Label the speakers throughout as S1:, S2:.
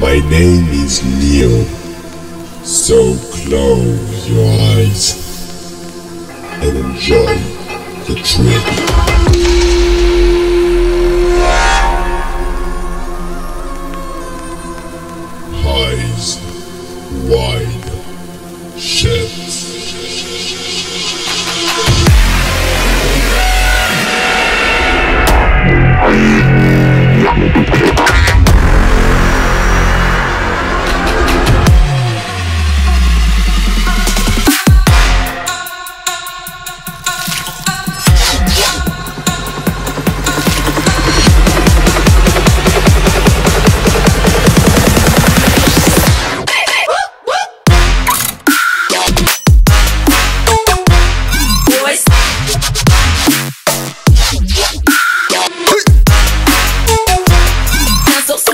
S1: My name is Neo. So close your eyes and enjoy the trip. Eyes wide shut.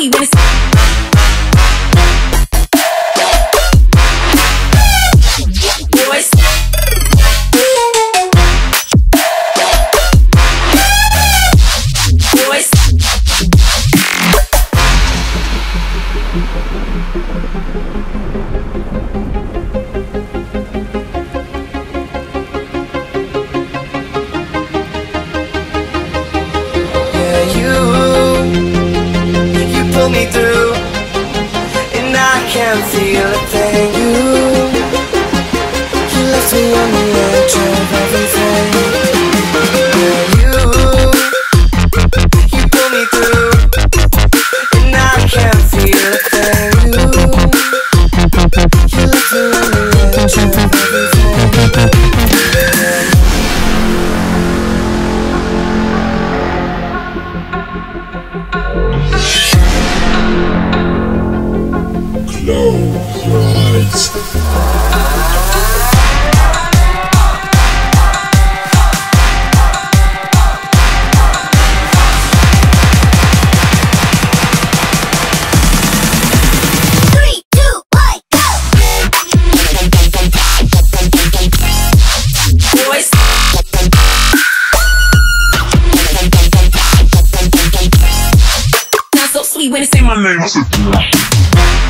S2: Sounds so
S3: can't feel a thing. You, you left me on the
S2: when it's in my mouth.